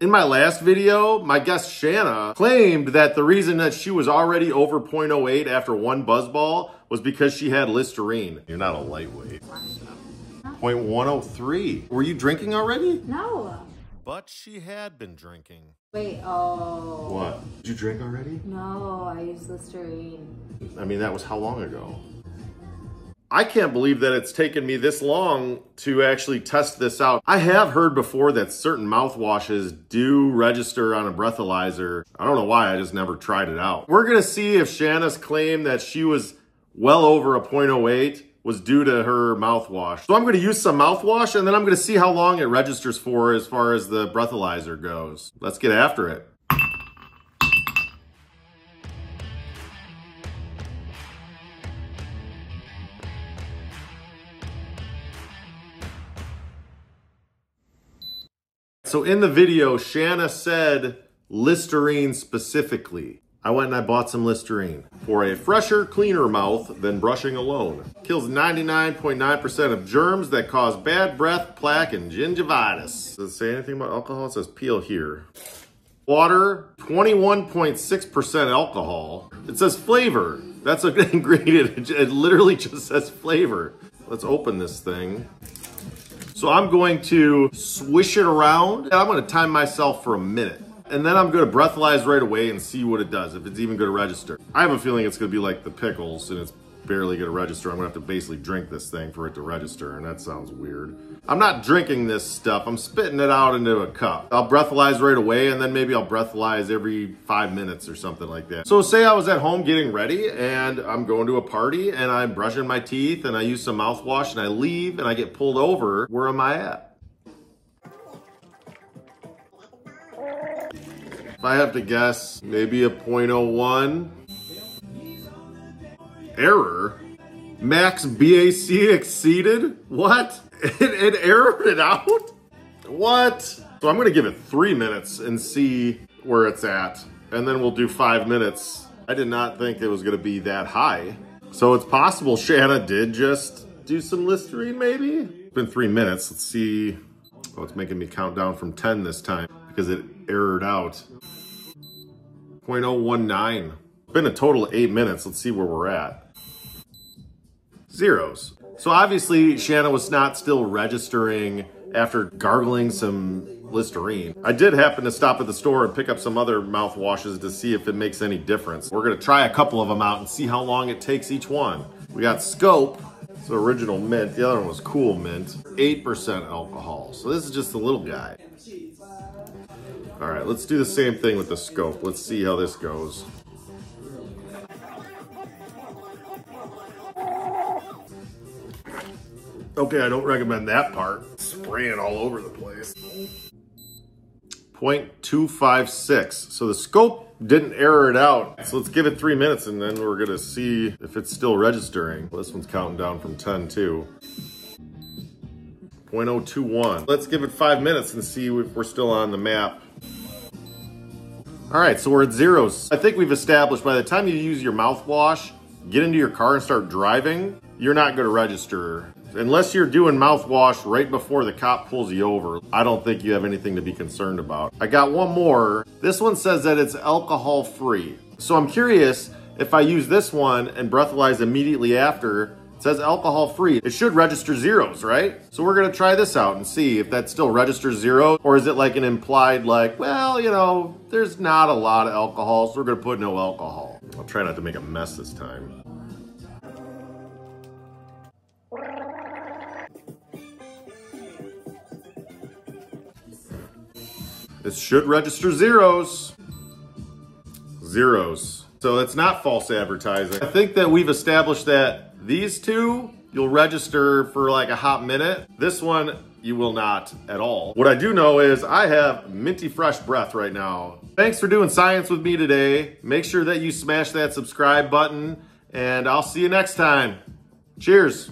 In my last video, my guest Shanna claimed that the reason that she was already over 0.08 after one buzzball was because she had Listerine. You're not a lightweight. 0.103. Were you drinking already? No. But she had been drinking. Wait, oh. What? Did you drink already? No, I used Listerine. I mean, that was how long ago? I can't believe that it's taken me this long to actually test this out. I have heard before that certain mouthwashes do register on a breathalyzer. I don't know why, I just never tried it out. We're gonna see if Shanna's claim that she was well over a 0.08 was due to her mouthwash. So I'm gonna use some mouthwash and then I'm gonna see how long it registers for as far as the breathalyzer goes. Let's get after it. So in the video, Shanna said Listerine specifically. I went and I bought some Listerine for a fresher, cleaner mouth than brushing alone. Kills 99.9% of germs that cause bad breath, plaque, and gingivitis. Does it say anything about alcohol? It says peel here. Water, 21.6% alcohol. It says flavor. That's an ingredient. It literally just says flavor. Let's open this thing. So I'm going to swish it around I'm gonna time myself for a minute. And then I'm gonna breathalyze right away and see what it does, if it's even gonna register. I have a feeling it's gonna be like the pickles and it's barely gonna register. I'm gonna have to basically drink this thing for it to register and that sounds weird. I'm not drinking this stuff, I'm spitting it out into a cup. I'll breathalyze right away and then maybe I'll breathalyze every five minutes or something like that. So say I was at home getting ready and I'm going to a party and I'm brushing my teeth and I use some mouthwash and I leave and I get pulled over, where am I at? If I have to guess, maybe a 0.01. Error? Max BAC exceeded? What? It, it errored it out? What? So I'm gonna give it three minutes and see where it's at. And then we'll do five minutes. I did not think it was gonna be that high. So it's possible Shanna did just do some Listerine maybe? It's been three minutes, let's see. Oh, it's making me count down from 10 this time because it errored out. 0.019. Been a total of eight minutes. Let's see where we're at. Zeros. So obviously Shanna was not still registering after gargling some Listerine. I did happen to stop at the store and pick up some other mouthwashes to see if it makes any difference. We're gonna try a couple of them out and see how long it takes each one. We got Scope, it's original mint. The other one was Cool Mint, 8% alcohol. So this is just a little guy. All right, let's do the same thing with the Scope. Let's see how this goes. Okay, I don't recommend that part. Spraying all over the place. 0.256. So the scope didn't error it out. So let's give it three minutes and then we're gonna see if it's still registering. This one's counting down from 10 too. 0.021. Let's give it five minutes and see if we're still on the map. All right, so we're at zeros. I think we've established by the time you use your mouthwash, get into your car and start driving, you're not gonna register Unless you're doing mouthwash right before the cop pulls you over, I don't think you have anything to be concerned about. I got one more. This one says that it's alcohol free. So I'm curious if I use this one and breathalyze immediately after, it says alcohol free. It should register zeros, right? So we're gonna try this out and see if that still registers zero or is it like an implied like, well, you know, there's not a lot of alcohol, so we're gonna put no alcohol. I'll try not to make a mess this time. This should register zeros. Zeros. So it's not false advertising. I think that we've established that these two, you'll register for like a hot minute. This one, you will not at all. What I do know is I have minty fresh breath right now. Thanks for doing science with me today. Make sure that you smash that subscribe button and I'll see you next time. Cheers.